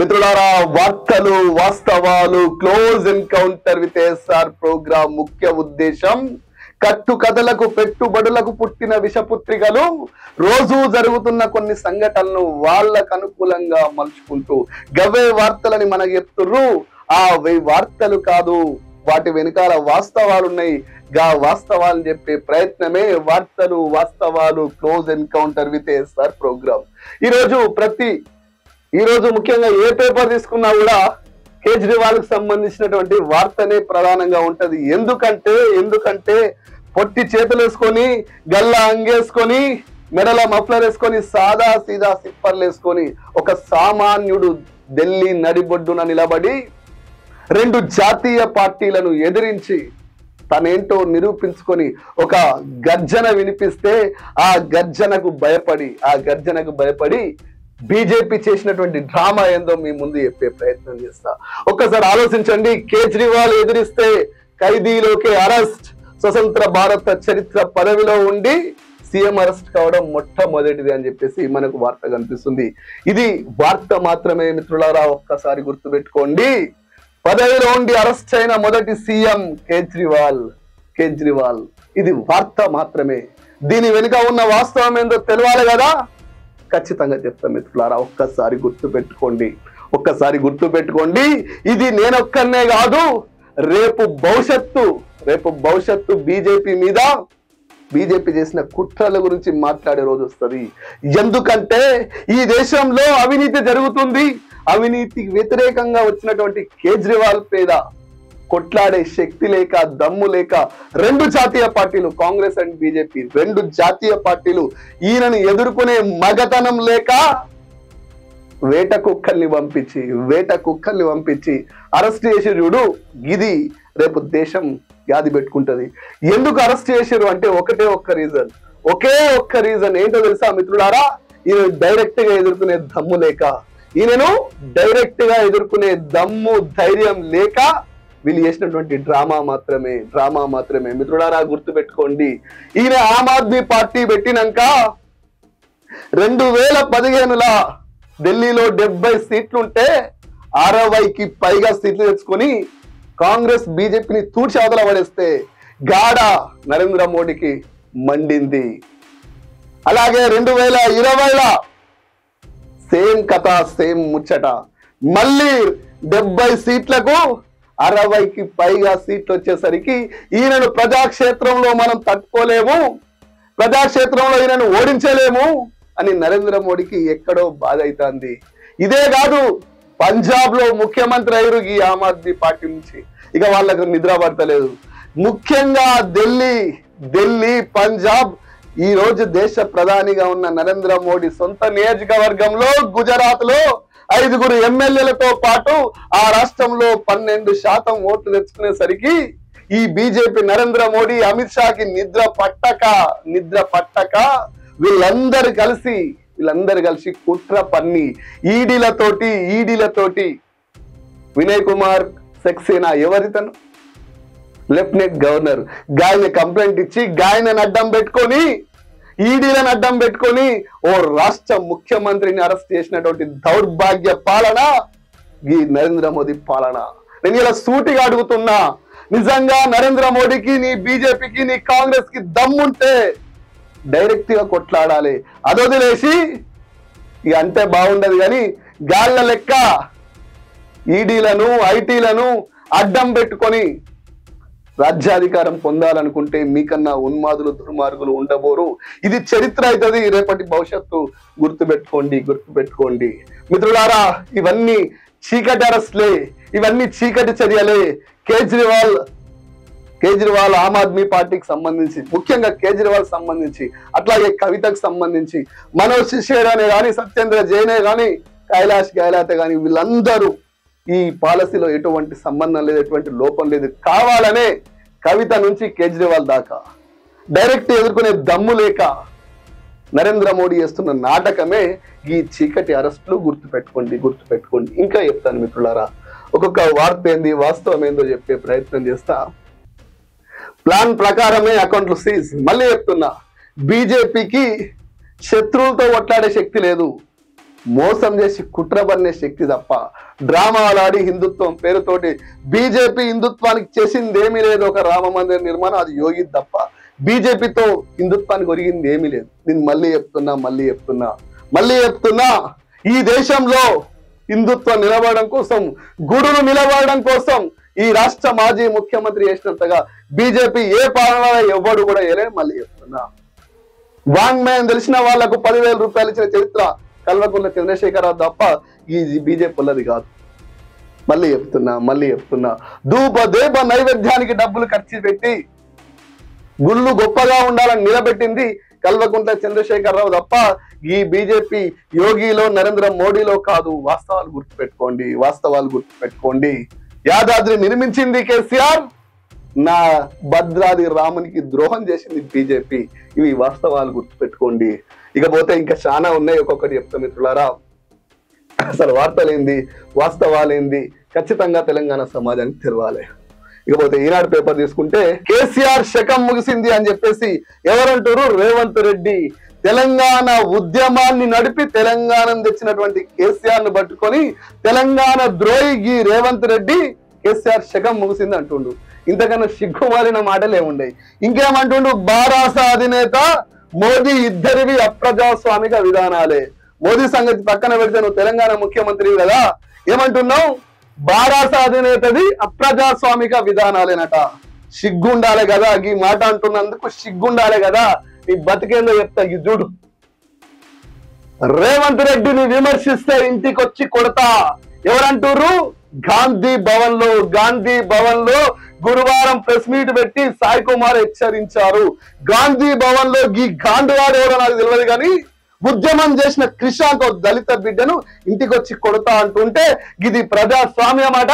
మిత్రులారా వార్తలు వాస్తవాలు close encounter with SR program ముఖ్య ఉద్దేశం కట్టు కథలకు పెట్టుబడులకు పుట్టిన విషపుత్రికలు రోజు జరుగుతున్న కొన్ని సంఘటనలు వాళ్ళకు అనుకూలంగా మలుచుకుంటూ గవే వార్తలని మనకు చెప్తుర్రు ఆ వే వార్తలు కాదు వాటి వెనకాల వాస్తవాలు ఉన్నాయి గా వాస్తవాలు చెప్పే ప్రయత్నమే వార్తలు వాస్తవాలు close encounter with SR program. ఈరోజు ప్రతి ఈ రోజు ముఖ్యంగా ఏ పేపర్ తీసుకున్నా కూడా కేజ్రీవాల్కు సంబంధించినటువంటి వార్తనే ప్రధానంగా ఉంటది. ఎందుకంటే ఎందుకంటే పొట్టి చేతులు వేసుకొని గల్లా అంగేసుకొని మెడల మఫ్లర్ వేసుకొని సాదా సీదా సిప్పర్లు వేసుకొని ఒక సామాన్యుడు ఢిల్లీ నడిబొడ్డున నిలబడి రెండు జాతీయ పార్టీలను ఎదిరించి తనేంటో నిరూపించుకొని ఒక గర్జన వినిపిస్తే ఆ గర్జనకు భయపడి ఆ గర్జనకు భయపడి బీజేపీ చేసినటువంటి డ్రామా ఏందో మీ ముందు చెప్పే ప్రయత్నం చేస్తా. ఒక్కసారి ఆలోచించండి కేజ్రీవాల్ ఎదిరిస్తే ఖైదీలోకి అరెస్ట్ స్వతంత్ర భారత చరిత్ర పదవిలో ఉండి సీఎం అరెస్ట్ కావడం మొట్టమొదటిది అని చెప్పేసి మనకు వార్త కనిపిస్తుంది. ఇది వార్త మాత్రమే మిత్రులారా ఒక్కసారి గుర్తుపెట్టుకోండి. పదవిలో ఉండి అరెస్ట్ అయిన మొదటి సీఎం కేజ్రీవాల్ కేజ్రీవాల్. ఇది వార్త మాత్రమే. దీని వెనుక ఉన్న వాస్తవం ఏందో తెలవాలి కదా? ఖచ్చితంగా చెప్తాను మిత్రులారా ఒక్కసారి గుర్తు పెట్టుకోండి ఒక్కసారి గుర్తు పెట్టుకోండి ఇది నేనొక్కనే కాదు రేపు భవిష్యత్తు రేపు భవిష్యత్తు బీజేపీ మీద బీజేపీ చేసిన కుట్రల గురించి మాట్లాడే రోజు వస్తుంది. ఎందుకంటే ఈ దేశంలో అవినీతి జరుగుతుంది అవినీతికి వ్యతిరేకంగా వచ్చినటువంటి కేజ్రీవాల్ పేద కొట్లాడే శక్తి లేక దమ్ము లేక రెండు జాతీయ పార్టీలు కాంగ్రెస్ అండ్ బీజేపీ రెండు జాతీయ పార్టీలు ఈయనను ఎదుర్కొనే మగతనం లేక వేట కుక్కల్ని పంపించి వేట కుక్కల్ని పంపించి అరెస్ట్ చేసి చూడు ఇది రేపు దేశం వ్యాధి పెట్టుకుంటుంది. ఎందుకు అరెస్ట్ చేశారు అంటే ఒకటే ఒక్క రీజన్ ఒకే ఒక్క రీజన్ ఏంటో తెలుసా మిత్రులారా? ఈయన డైరెక్ట్గా ఎదుర్కొనే దమ్ము లేక. ఈయనను డైరెక్ట్గా ఎదుర్కొనే దమ్ము ధైర్యం లేక వీళ్ళు చేసినటువంటి డ్రామా మాత్రమే డ్రామా మాత్రమే. మిత్రుడారా గుర్తు పెట్టుకోండి ఈయన ఆమ్ ఆద్మీ పార్టీ పెట్టినాక రెండు వేల పదిహేనుల ఢిల్లీలో డెబ్బై సీట్లుంటే అరవైకి పైగా సీట్లు తెచ్చుకొని కాంగ్రెస్ బీజేపీని తూర్చి అవతల పడేస్తే గాఢ నరేంద్ర మోడీకి మండింది. అలాగే రెండు వేల ఇరవైల సేమ్ కథ సేమ్ ముచ్చట. మళ్ళీ డెబ్బై సీట్లకు అరవైకి పైగా సీట్లు వచ్చేసరికి ఈయనను ప్రజాక్షేత్రంలో మనం తట్టుకోలేము. ప్రజాక్షేత్రంలో ఈయనను ఓడించలేము అని నరేంద్ర మోడీకి ఎక్కడో బాధ అవుతుంది ఇదే కాదు పంజాబ్లో ముఖ్యమంత్రి అయ్యారు ఈ ఆమ్ ఆద్మీ పార్టీ నుంచి. ఇక వాళ్ళకు నిద్ర పడతలేదు. ముఖ్యంగా ఢిల్లీ ఢిల్లీ పంజాబ్ ఈ రోజు దేశ ప్రధానిగా ఉన్న నరేంద్ర మోడీ సొంత నియోజకవర్గంలో గుజరాత్లో ఐదుగురు ఎమ్మెల్యేలతో పాటు ఆ రాష్ట్రంలో పన్నెండు శాతం ఓట్లు తెచ్చుకునేసరికి ఈ బీజేపీ నరేంద్ర మోడీ అమిత్ షాకి నిద్ర పట్టక నిద్ర పట్టక వీళ్ళందరూ కలిసి వీళ్ళందరూ కలిసి కుట్ర పన్ని ఈడీలతోటి ఈడీలతోటి వినయ్ కుమార్ సక్సేనా ఎవరితను? లెఫ్టినెంట్ గవర్నర్ గాయన కంప్లైంట్ ఇచ్చి గాయనని అడ్డం పెట్టుకొని ఈడీలను అడ్డం పెట్టుకొని ఓ రాష్ట్ర ముఖ్యమంత్రిని అరెస్ట్ చేసినటువంటి దౌర్భాగ్య పాలన ఈ నరేంద్ర మోదీ పాలన. నేను ఇలా సూటిగా అడుగుతున్నా నిజంగా నరేంద్ర మోడీకి నీ బీజేపీకి నీ కాంగ్రెస్కి దమ్ముంటే డైరెక్ట్గా కొట్లాడాలి అదొదిలేసి ఇక అంటే బాగుండదు కానీ గాళ్ళ లెక్క ఈడీలను ఐటీలను అడ్డం పెట్టుకొని రాజ్యాధికారం పొందాలనుకుంటే మీకన్నా ఉన్మాదులు దుర్మార్గులు ఉండబోరు. ఇది చరిత్ర అవుతుంది. రేపటి భవిష్యత్తు గుర్తుపెట్టుకోండి గుర్తుపెట్టుకోండి. మిత్రులారా ఇవన్నీ చీకటి అరెస్ట్లే ఇవన్నీ చీకటి చర్యలే. కేజ్రీవాల్ కేజ్రీవాల్ ఆమ్ ఆద్మీ పార్టీకి సంబంధించి ముఖ్యంగా కేజ్రీవాల్ సంబంధించి అట్లాగే కవితకు సంబంధించి మనోజ్ సిషేరానే కానీ సత్యేంద్ర జైనే కానీ కైలాష్ గైలాత కానీ వీళ్ళందరూ ఈ పాలసీలో ఎటువంటి సంబంధం లేదు ఎటువంటి లోపం లేదు. కావాలనే కవిత నుంచి కేజ్రీవాల్ దాకా. డైరెక్ట్ ఎదుర్కొనే దమ్ము లేక నరేంద్ర మోడీ చేస్తున్న నాటకమే ఈ చీకటి అరెస్టులు గుర్తుపెట్టుకోండి గుర్తుపెట్టుకోండి. ఇంకా చెప్తాను మిత్రులారా ఒక్కొక్క వార్త ఏంది వాస్తవం ఏందో చెప్పే ప్రయత్నం చేస్తా. ప్లాన్ ప్రకారమే అకౌంట్లు సీజ్. మళ్ళీ చెప్తున్నా బీజేపీకి శత్రువులతో ఒట్లాడే శక్తి లేదు. మోసం చేసి కుట్రబన్నే శక్తి తప్ప డ్రామాలాడి హిందుత్వం పేరుతోటి బీజేపీ హిందుత్వానికి చేసింది ఏమీ లేదు. ఒక రామ మందిర నిర్మాణం అది యోగి తప్ప. బీజేపీతో హిందుత్వానికి ఒరిగింది ఏమీ లేదు. నేను మళ్ళీ చెప్తున్నా మళ్ళీ చెప్తున్నా మళ్ళీ చెప్తున్నా. ఈ దేశంలో హిందుత్వం నిలబడడం కోసం గుడును నిలబడడం కోసం ఈ రాష్ట్ర మాజీ ముఖ్యమంత్రి చేసినంతగా బీజేపీ ఏ పాలన ఎవ్వడు కూడా వేయలేదు మళ్ళీ చెప్తున్నా. వాంగ్మయం తెలిసిన వాళ్ళకు పదివేల రూపాయలు ఇచ్చిన చరిత్ర కల్వకుంట్ల చంద్రశేఖరరావు తప్ప ఈ బీజేపీ కాదు. మళ్ళీ చెప్తున్నా మళ్ళీ చెప్తున్నా. ధూప దేప నైవేద్యానికి డబ్బులు ఖర్చు పెట్టి గుళ్ళు గొప్పగా ఉండాలని నిలబెట్టింది కల్వకుంట్ల చంద్రశేఖరరావు తప్ప ఈ బీజేపీ యోగిలో నరేంద్ర మోడీలో కాదు. వాస్తవాలు గుర్తుపెట్టుకోండి వాస్తవాలు గుర్తుపెట్టుకోండి. యాదాద్రి నిర్మించింది కేసీఆర్ నా భద్రాది రామునికి ద్రోహం చేసింది బీజేపీ. ఇవి వాస్తవాలు గుర్తుపెట్టుకోండి. ఇకపోతే ఇంకా చాలా ఉన్నాయి. ఒక్కొక్కటి చెప్తా మిత్రులారా. అసలు వార్తలేంది? వాస్తవాలేంది? ఖచ్చితంగా తెలంగాణ సమాజానికి తెలవాలి ఇకపోతే ఈనాడు పేపర్ తీసుకుంటే కేసీఆర్ శకం ముగిసింది అని చెప్పేసి ఎవరంటారు రేవంత్ రెడ్డి. తెలంగాణ ఉద్యమాన్ని నడిపి తెలంగాణను తెచ్చినటువంటి కేసీఆర్ను పట్టుకొని తెలంగాణ ద్రోహిగి రేవంత్ రెడ్డి కేసీఆర్ శకం ముగిసింది అంటుండు. ఇంతకన్నా సిగ్గుమాలిన మాటలు ఏముండయి ఇంకేమంటుండు? బారాస అధినేత మోదీ ఇద్దరివి అప్రజాస్వామిక విధానాలే. మోదీ సంగతి పక్కన పెడితే నువ్వు తెలంగాణ ముఖ్యమంత్రి కదా? ఏమంటున్నావు? బారాస అధినేతది అప్రజాస్వామిక విధానాలేనట. సిగ్గుండాలే కదా ఈ మాట అంటున్నందుకు సిగ్గుండాలే కదా? నీ బతికేందో చెప్తా ఈ చూడు. రేవంత్ రెడ్డిని విమర్శిస్తే ఇంటికి వచ్చి కొడతా. ఎవరంటారు గాంధీ భవన్లో గాంధీ భవన్లో గురువారం ప్రెస్ మీట్ పెట్టి సాయి కుమార్ హెచ్చరించారు. గాంధీ భవన్లో ఈ గాంధీవాడు ఎవరో నాకు తెలియదు కానీ ఉద్యమం చేసిన క్రిషాంక్ దళిత బిడ్డను ఇంటికి వచ్చి కొడతా అంటుంటే ఇది ప్రజాస్వామ్యమట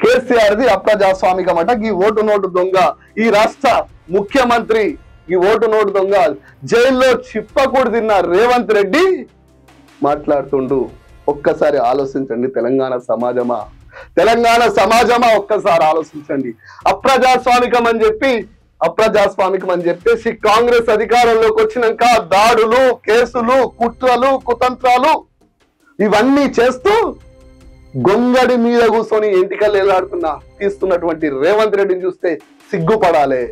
కేసీఆర్ ది అప్రజాస్వామికం అట ఈ ఓటు నోటు దొంగ. ఈ రాష్ట్ర ముఖ్యమంత్రి ఈ ఓటు నోటు దొంగ జైల్లో చిప్పకూడు తిన్న రేవంత్ రెడ్డి మాట్లాడుతుండు. ఒక్కసారి ఆలోచించండి తెలంగాణ సమాజమా? తెలంగాణ సమాజమా? ఒక్కసారి ఆలోచించండి. అప్రజాస్వామికం అని చెప్పి అప్రజాస్వామికం అని చెప్పేసి కాంగ్రెస్ అధికారంలోకి వచ్చినాక దాడులు కేసులు కుట్రలు కుతంత్రాలు ఇవన్నీ చేస్తూ గొంగడి మీద కూర్చొని ఎంటికలు ఎలాడుతున్న తీస్తున్నటువంటి రేవంత్ రెడ్డిని చూస్తే సిగ్గుపడాలి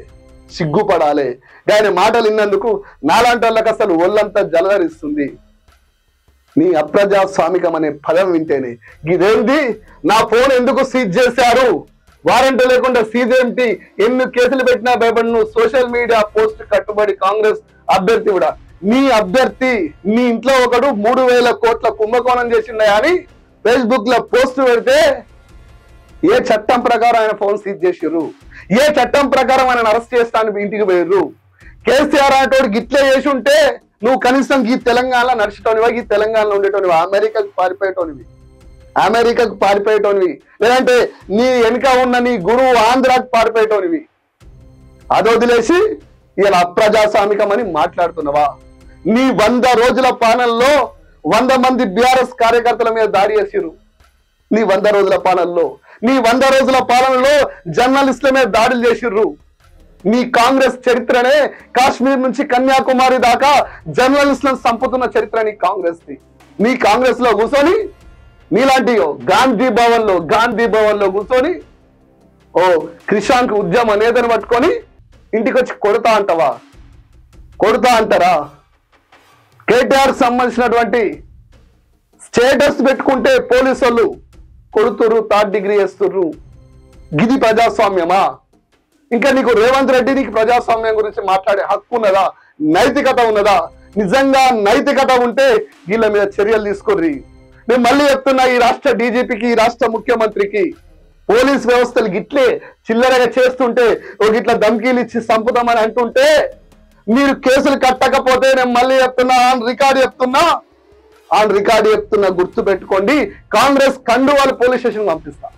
సిగ్గుపడాలి. ఆయన మాటలు విన్నందుకు నాలాంటి వాళ్ళకి అసలు ఒళ్ళంతా జలధరిస్తుంది నీ అప్రజాస్వామికం అనే పదం వింటేనే. ఇదేంటి నా ఫోన్ ఎందుకు సీజ్ చేశారు? వారెంట్ లేకుండా సీజ్ ఏంటి? ఎన్ని కేసులు పెట్టినా భయపడి సోషల్ మీడియా పోస్ట్ కట్టుబడి కాంగ్రెస్ అభ్యర్థి కూడా. నీ అభ్యర్థి నీ ఇంట్లో ఒకడు మూడు వేల కోట్ల కుంభకోణం చేసిండే అని ఫేస్బుక్లో పోస్ట్ పెడితే ఏ చట్టం ప్రకారం ఆయన ఫోన్ సీజ్ చేసిర్రు? ఏ చట్టం ప్రకారం ఆయన అరెస్ట్ చేస్తాను ఇంటికి పోయిర్రు? కేసీఆర్ అనేటోడు గిట్లే చేసి ఉంటే నువ్వు కనీసం ఈ తెలంగాణ నడిచేటోనివా ఈ తెలంగాణలో ఉండేటోనివా? అమెరికాకు పారిపోయేటోనివి. అమెరికాకు పారిపోయేటోనివి. లేదంటే నీ వెనుక ఉన్న నీ గురువు ఆంధ్రాకు పారిపోయేటోనివి. అది వదిలేసి ఇలా అప్రజాస్వామికం అని మాట్లాడుతున్నావా? నీ వంద రోజుల పాలనలో వంద మంది బీఆర్ఎస్ కార్యకర్తల మీద దాడి చేసిరు నీ వంద రోజుల పాలనలో. నీ వంద రోజుల పాలనలో జర్నలిస్టుల మీద దాడులు చేసిర్రు. మీ కాంగ్రెస్ చరిత్రనే కాశ్మీర్ నుంచి కన్యాకుమారి దాకా జర్నలిస్టులను చంపుతున్న చరిత్ర నీ కాంగ్రెస్ ది నీ కాంగ్రెస్లో కూర్చొని నీలాంటి గాంధీ భవన్లో గాంధీ భవన్లో కూర్చొని ఓ క్రిషాంక్ ఉద్యమ నేతను పట్టుకొని ఇంటికి వచ్చి కొడతా అంటావా? కొడతా అంటారా? కేటీఆర్ సంబంధించినటువంటి స్టేటస్ పెట్టుకుంటే పోలీసు వాళ్ళు కొడుతుర్రు థర్డ్ డిగ్రీ వేస్తుర్రు. గిది ప్రజాస్వామ్యమా? ఇంకా నీకు రేవంత్ రెడ్డి నీకు ప్రజాస్వామ్యం గురించి మాట్లాడే హక్కు ఉన్నదా? నైతికత ఉన్నదా? నిజంగా నైతికత ఉంటే వీళ్ళ మీద చర్యలు తీసుకుర్రి. నేను మళ్ళీ చెప్తున్నా ఈ రాష్ట్ర డీజీపీకి ఈ రాష్ట్ర ముఖ్యమంత్రికి. పోలీస్ వ్యవస్థలు గిట్లే చిల్లరగా చేస్తుంటే ఒక ఇట్లా ధమ్కీలు ఇచ్చి చంపుదామని అంటుంటే మీరు కేసులు కట్టకపోతే నేను మళ్ళీ చెప్తున్నా ఆన్ రికార్డు చెప్తున్నా. ఆన్ రికార్డు చెప్తున్నా గుర్తు పెట్టుకోండి కాంగ్రెస్ కండువాలు పోలీస్ స్టేషన్ పంపిస్తాను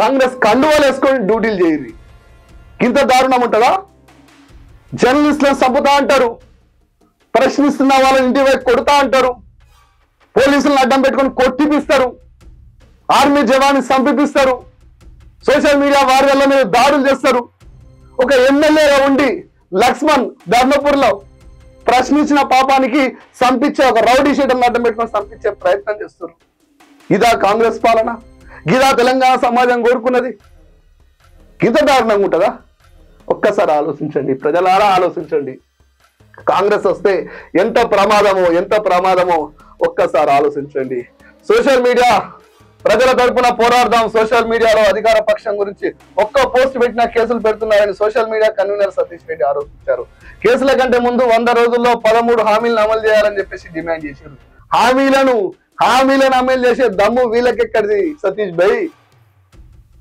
కాంగ్రెస్ కండువాలు వేసుకొని డ్యూటీలు చేయరు. ఇంత దారుణం ఉంటుందా? జర్నలిస్టులను చంపుతా అంటారు. ప్రశ్నిస్తున్న వాళ్ళని ఇంటి వైపు కొడుతా అంటారు. పోలీసులను అడ్డం పెట్టుకొని కొట్టిపిస్తారు. ఆర్మీ జవాన్ని చంపిపిస్తారు. సోషల్ మీడియా వారి మీద దాడులు చేస్తారు. ఒక ఎమ్మెల్యేగా ఉండి లక్ష్మణ్ ధర్మపూర్లో ప్రశ్నించిన పాపానికి సంపించే ఒక రౌడీ షీటర్ని అడ్డం పెట్టుకొని సంపించే ప్రయత్నం చేస్తారు. ఇదా కాంగ్రెస్ పాలన? గిదా తెలంగాణ సమాజం కోరుకున్నది. గింత దారుణంగా ఉంటుందా? ఒక్కసారి ఆలోచించండి. ప్రజలారా ఆలోచించండి. కాంగ్రెస్ వస్తే ఎంత ప్రమాదమో ఎంత ప్రమాదమో ఒక్కసారి ఆలోచించండి. సోషల్ మీడియా ప్రజల తరపున పోరాడదాం. సోషల్ మీడియాలో అధికార పక్షం గురించి ఒక్క పోస్ట్ పెట్టినా కేసులు పెడుతున్నారని social media convenor Satish Reddy ఆరోపించారు. కేసుల కంటే ముందు వంద రోజుల్లో పదమూడు హామీలను అమలు చేయాలని చెప్పేసి డిమాండ్ చేశారు. హామీలను హామీలను అమలు చేసే దమ్ము వీళ్ళకెక్కడిది? సతీష్ భాయ్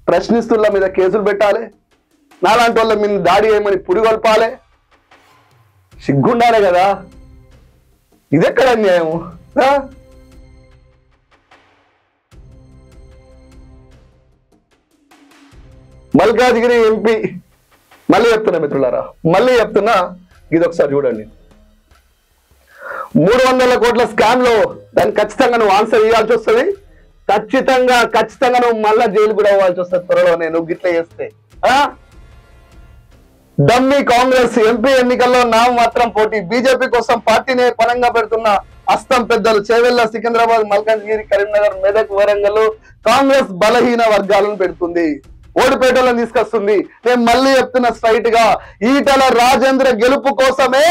ప్రశ్నిస్తున్న మీద కేసులు పెట్టాలి. నాలాంటి వాళ్ళ మీద దాడి చేయమని పుడిగొల్పాలి సిగ్గుండాలి కదా. ఇదెక్కడ అన్యాయము? మల్కాజ్గిరి ఎంపీ మళ్ళీ చెప్తున్నా మిత్రులారా మళ్ళీ చెప్తున్నా ఇది ఒకసారి చూడండి. మూడు వందల కోట్ల స్కామ్లో దాన్ని ఖచ్చితంగా నువ్వు ఆన్సర్ ఇవ్వాల్సి వస్తుంది. ఖచ్చితంగా ఖచ్చితంగా నువ్వు మళ్ళా జైలు కూడా అవ్వాల్సి వస్తుంది త్వరలోనే నువ్వు గిట్ల చేస్తే. డమ్మీ కాంగ్రెస్ ఎంపీ ఎన్నికల్లో నామ మాత్రం పోటీ. బీజేపీ కోసం పార్టీని పరంగా పెడుతున్న అస్తం పెద్దలు చేవెళ్ళ సికింద్రాబాద్ మల్కాజ్గిరి కరీంనగర్ మెదక్ వరంగల్ కాంగ్రెస్ బలహీన వర్గాలను పెడుతుంది. ఓడిపేటలను తీసుకొస్తుంది. నేను మళ్ళీ చెప్తున్నా స్ట్రైట్గా ఈటల రాజేంద్ర గెలుపు కోసమే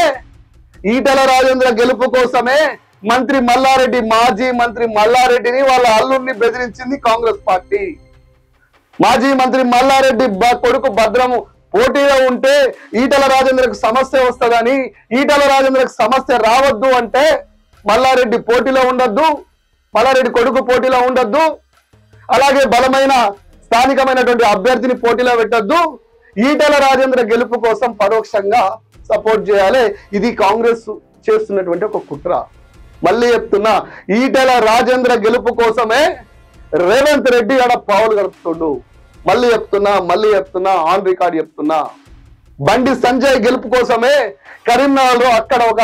ఈటల రాజేంద్ర గెలుపు కోసమే మంత్రి మల్లారెడ్డి మాజీ మంత్రి మల్లారెడ్డిని వాళ్ళ అల్లుడిని బెదిరించింది కాంగ్రెస్ పార్టీ. మాజీ మంత్రి మల్లారెడ్డి కొడుకు భద్రము పోటీలో ఉంటే ఈటల రాజేంద్రకు సమస్య వస్తుందని ఈటల రాజేంద్రకు సమస్య రావద్దు అంటే మల్లారెడ్డి పోటీలో ఉండొద్దు మల్లారెడ్డి కొడుకు పోటీలో ఉండొద్దు అలాగే బలమైన స్థానికమైనటువంటి అభ్యర్థిని పోటీలో పెట్టొద్దు ఈటల రాజేంద్ర గెలుపు కోసం పరోక్షంగా సపోర్ట్ చేయాలి. ఇది కాంగ్రెస్ చేస్తున్నటువంటి ఒక కుట్ర. మళ్ళీ చెప్తున్నా ఈటల రాజేంద్ర గెలుపు కోసమే రేవంత్ రెడ్డి ఆడ పావులు గడుపుతుండు. మళ్ళీ చెప్తున్నా మళ్ళీ చెప్తున్నా ఆన్ రికార్డ్ చెప్తున్నా. బండి సంజయ్ గెలుపు కోసమే కరీంనగర్లో అక్కడ ఒక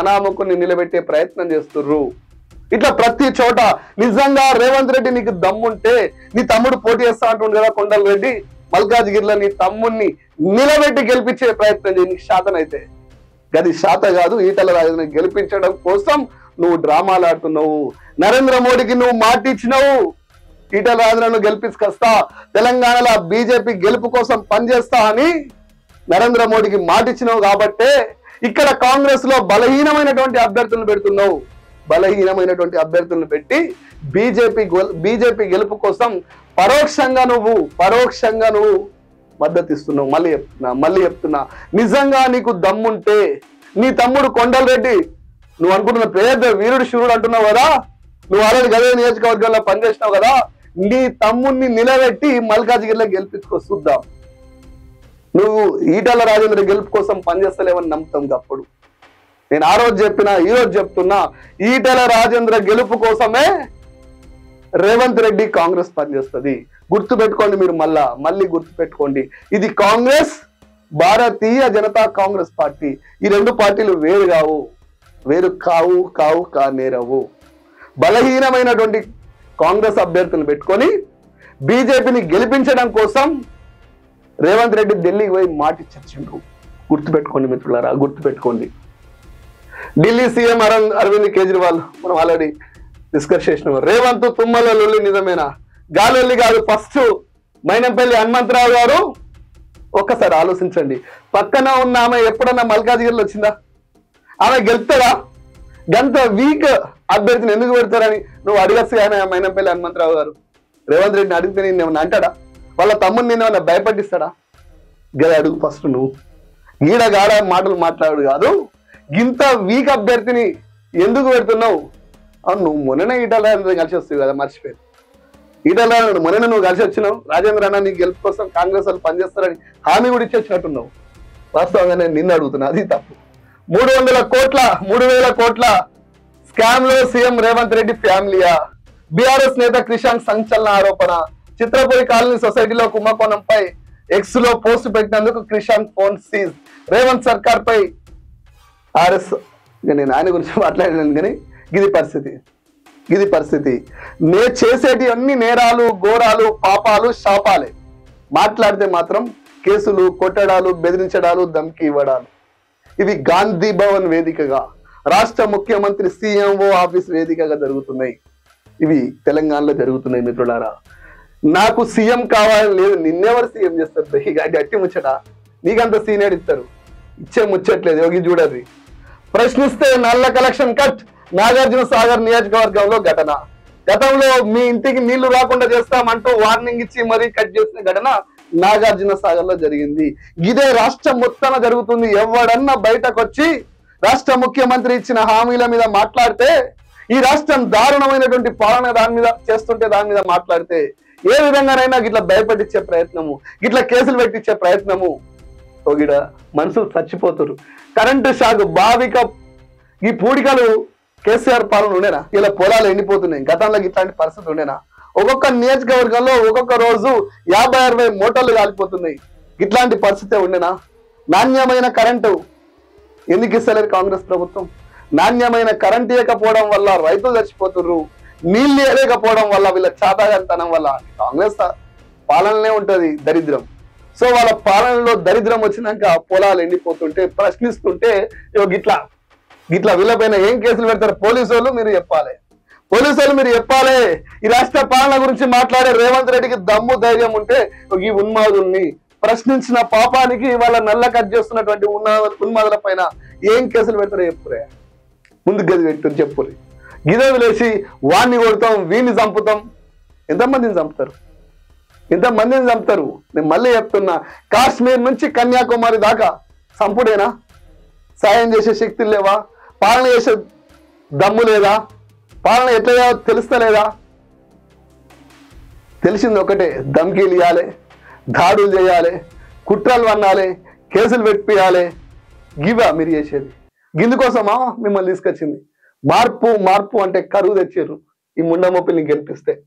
అనామకుని నిలబెట్టే ప్రయత్నం చేస్తుర్రు. ఇట్లా ప్రతి చోట నిజంగా రేవంత్ రెడ్డి నీకు దమ్ముంటే నీ తమ్ముడు పోటీ చేస్తా అంటుండు కదా కొండల రెడ్డి మల్కాజ్గిరిలో నీ తమ్ముడిని నిలబెట్టి గెలిపించే ప్రయత్నం చేయి నీకు శాతనైతే గది శాత కాదు ఈటల రాజుని గెలిపించడం కోసం నువ్వు డ్రామాలు ఆడుతున్నావు. నరేంద్ర మోడీకి నువ్వు మాట ఇచ్చినావు ఈటల రాజులను గెలిపించుకొస్తా తెలంగాణలో బీజేపీ గెలుపు కోసం పనిచేస్తా అని నరేంద్ర మోడీకి మాట ఇచ్చినావు కాబట్టే ఇక్కడ కాంగ్రెస్లో బలహీనమైనటువంటి అభ్యర్థులను పెడుతున్నావు. బలహీనమైనటువంటి అభ్యర్థులను పెట్టి బీజేపీ బీజేపీ గెలుపు కోసం పరోక్షంగా నువ్వు పరోక్షంగా నువ్వు మద్దతు ఇస్తున్నావు మళ్ళీ చెప్తున్నా మళ్ళీ చెప్తున్నా. నిజంగా నీకు దమ్ముంటే నీ తమ్ముడు కొండలరెడ్డి నువ్వు అనుకుంటున్న పేద వీరుడు శివుడు అంటున్నావు కదా? నువ్వు ఆల్రెడీ గదే నియోజకవర్గంలో పనిచేసినావు కదా? నీ తమ్ముడిని నిలబెట్టి మల్కాజిగిరిలో గెలిపించుకో చూద్దాం. నువ్వు ఈటల రాజేంద్ర గెలుపు కోసం పనిచేస్తలేవని నమ్ముతాం తప్పుడు నేను ఆ రోజు చెప్పినా ఈ రోజు చెప్తున్నా ఈటల రాజేంద్ర గెలుపు కోసమే రేవంత్ రెడ్డి కాంగ్రెస్ పనిచేస్తుంది. గుర్తు పెట్టుకోండి మీరు మళ్ళా మళ్ళీ గుర్తు పెట్టుకోండి ఇది కాంగ్రెస్ భారతీయ జనతా కాంగ్రెస్ పార్టీ. ఈ రెండు పార్టీలు వేరు కావు. వేరు కావు కావు కానేరవు బలహీనమైనటువంటి కాంగ్రెస్ అభ్యర్థులు పెట్టుకొని బీజేపీని గెలిపించడం కోసం రేవంత్ రెడ్డి ఢిల్లీకి పోయి మాటిచ్చిండు గుర్తుపెట్టుకోండి మిత్రులారా గుర్తుపెట్టుకోండి. ఢిల్లీ సీఎం అరవింద్ కేజ్రీవాల్ మనం ఆల్రెడీ డిస్కస్ చేసినాము. రేవంత్ తుమ్మల లొల్లి నిజమేనా? గాలొల్లి కాదు ఫస్ట్ మైనంపల్లి హనుమంతరావు గారు ఒక్కసారి ఆలోచించండి. పక్కన ఉన్న ఆమె ఎప్పుడన్నా మల్కాజిగిరిలో వచ్చిందా? ఆమె గెలుస్తాడా? గంత వీక్ అభ్యర్థిని ఎందుకు పెడతారని నువ్వు అడగచ్చు ఆయన ఆ మైనంపల్లి హనుమంతరావు గారు. రేవంత్ రెడ్డిని అడిగితే నేను ఏమన్నా అంటాడా? వాళ్ళ తమ్ముడిని నేను ఏమన్నా భయపట్టిస్తాడా? గది అడుగు ఫస్ట్ నువ్వు. నీడగాడ మాటలు మాట్లాడు కాదు. ఇంత వీక్ అభ్యర్థిని ఎందుకు పెడుతున్నావు? అవును నువ్వు మొన్ననే ఈటల కలిసి వస్తావు కదా మర్చిపోయి ఈటల మొన్న నువ్వు కలిసి వచ్చినావు. రాజేంద్ర అన్న నీ గెలుపు కోసం కాంగ్రెస్ వాళ్ళు పనిచేస్తారని హామీ కూడా ఇచ్చి వచ్చినట్టున్నావు వాస్తవంగా నేను నిన్ను అడుగుతున్నా అది తప్పు. మూడు వందల కోట్ల మూడు వేల కోట్ల స్కామ్లో సీఎం రేవంత్ రెడ్డి ఫ్యామిలీయా? బీఆర్ఎస్ నేత క్రిషాంక్ సంచలన ఆరోపణ. చిత్రపురి కాలనీ సొసైటీలో కుంభకోణంపై ఎక్స్లో పోస్ట్ పెట్టినందుకు క్రిషాంక్ ఫోన్ సీజ్. రేవంత్ సర్కార్ పై ఆర్ఎస్ నేను ఆయన గురించి మాట్లాడలేను కానీ ఇది పరిస్థితి. ఇది పరిస్థితి. నే చేసేటి అన్ని నేరాలు ఘోరాలు పాపాలు శాపాలే. మాట్లాడితే మాత్రం కేసులు కొట్టడాలు బెదిరించడాలు ధమ్కి ఇవ్వడాలు. ఇవి గాంధీ భవన్ వేదికగా రాష్ట్ర ముఖ్యమంత్రి సీఎంఓ ఆఫీస్ వేదికగా జరుగుతున్నాయి. ఇవి తెలంగాణలో జరుగుతున్నాయి మిత్రులారా. నాకు సీఎం కావాలని లేదు నిన్నెవరు సీఎం చేస్తారు? ఇక గట్టి ముచ్చట. నీకంత సీనియర్ ఇస్తారు. ఇచ్చే ముచ్చట్లేదు యోగి చూడరు ప్రశ్నిస్తే నల్ల కలెక్షన్ కట్. నాగార్జున సాగర్ నియోజకవర్గంలో ఘటన. గతంలో మీ ఇంటికి నీళ్ళు రాకుండా చేస్తామంటూ వార్నింగ్ ఇచ్చి మరీ కట్ చేసిన ఘటన నాగార్జున సాగర్లో జరిగింది. ఇదే రాష్ట్రం మొత్తాన జరుగుతుంది. ఎవడన్నా బయటకు వచ్చి రాష్ట్ర ముఖ్యమంత్రి ఇచ్చిన హామీల మీద మాట్లాడితే ఈ రాష్ట్రం దారుణమైనటువంటి పాలన దాని మీద చేస్తుంటే దాని మీద మాట్లాడితే ఏ విధంగానైనా గిట్లా భయపెట్టించే ప్రయత్నము గిట్లా కేసులు పెట్టించే ప్రయత్నము. ఒగిడ మనుషులు చచ్చిపోతారు. కరెంటు షాక్ బావిక ఈ పూడికలు కేసీఆర్ పాలన ఉండేనా? ఇలా పొలాలు ఎండిపోతున్నాయి. గతంలో ఇట్లాంటి పరిస్థితి ఉండేనా? ఒక్కొక్క నియోజకవర్గంలో ఒక్కొక్క రోజు యాభై అరవై మోటార్లు కాలిపోతున్నాయి. ఇట్లాంటి పరిస్థితే ఉండేనా? నాణ్యమైన కరెంటు ఎందుకు ఇస్తలేరు కాంగ్రెస్ ప్రభుత్వం? నాణ్యమైన కరెంట్ ఇవ్వకపోవడం వల్ల రైతులు చచ్చిపోతున్నారు నీళ్ళు ఇవ్వలేకపోవడం వల్ల వీళ్ళ చాతాగంతనం వల్ల కాంగ్రెస్ పాలనలే ఉంటుంది దరిద్రం. సో వాళ్ళ పాలనలో దరిద్రం వచ్చినాక పొలాలు ఎండిపోతుంటే ప్రశ్నిస్తుంటే ఇగో ఇట్లా వీళ్ళపైన ఏం కేసులు పెడతారు? పోలీసు వాళ్ళు మీరు చెప్పాలి. పోలీసు వాళ్ళు మీరు చెప్పాలి. ఈ రాష్ట్ర పాలన గురించి మాట్లాడే రేవంత్ రెడ్డికి దమ్ము ధైర్యం ఉంటే ఈ ఉన్మాదుల్ని ప్రశ్నించిన పాపానికి వాళ్ళ నల్ల కట్ చేస్తున్నటువంటి ఉన్నా ఉన్మాదుల పైన ఏం కేసులు పెడతారో చెప్పురే. ముందు గది పెట్టు చెప్పురి. గిదే లేచి వాడిని కొడతాం వీడిని చంపుతాం. ఎంతమందిని చంపుతారు? ఎంతమందిని చంపుతారు? నేను మళ్ళీ చెప్తున్నా. కాశ్మీర్ నుంచి కన్యాకుమారి దాకా చంపుడేనా? సాయం చేసే శక్తులు లేవా? పాలన చేసే దమ్ము లేదా? పాలన ఎట్లా తెలుస్తలేదా? తెలిసింది ఒకటే ధమ్కీలు ఇవ్వాలి దాడులు చేయాలి కుట్రలు అన్నాలి కేసులు పెట్టియాలి గివా మీరు చేసేది. గిందుకోసమా మిమ్మల్ని తీసుకొచ్చింది? మార్పు మార్పు అంటే కరువు తెచ్చారు ఈ ముండమొప్పిని గెలిపిస్తే.